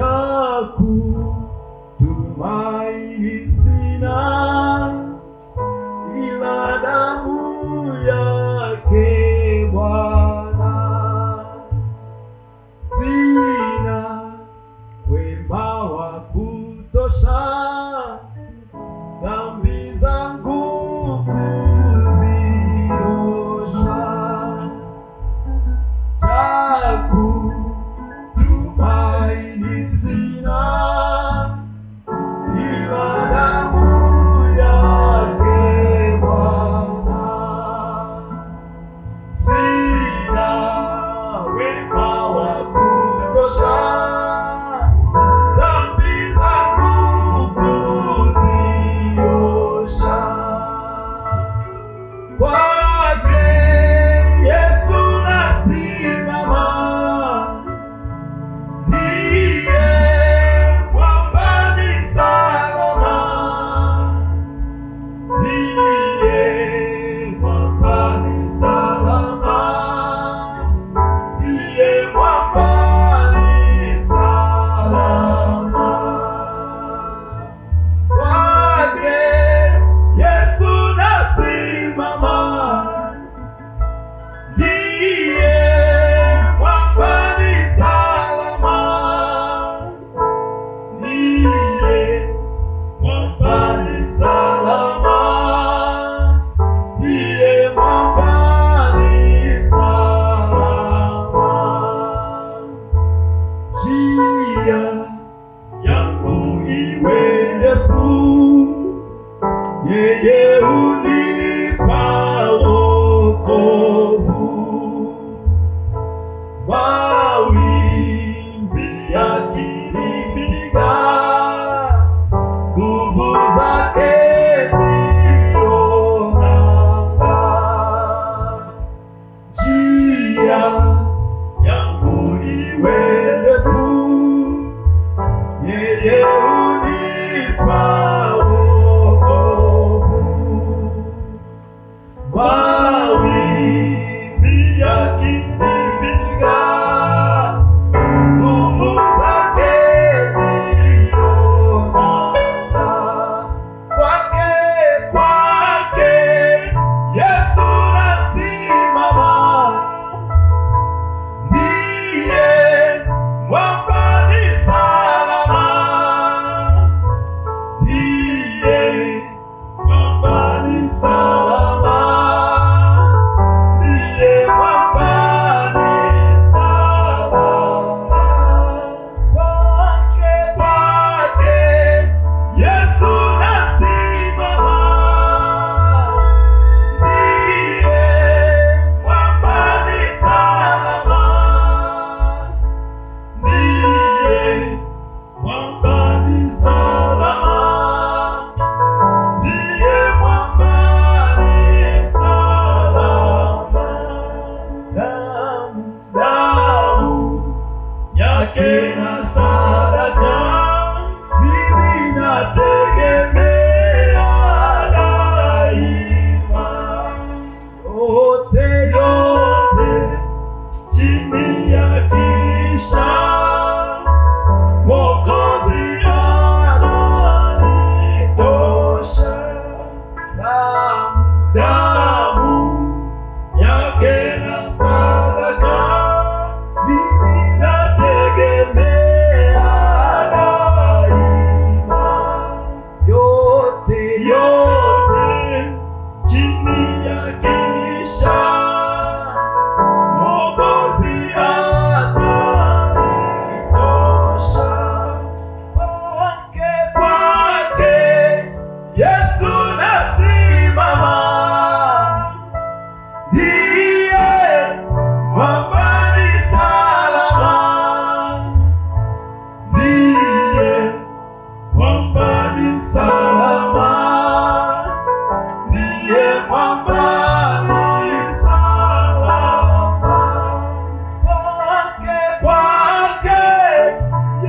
chaku tumaini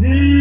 Yeah.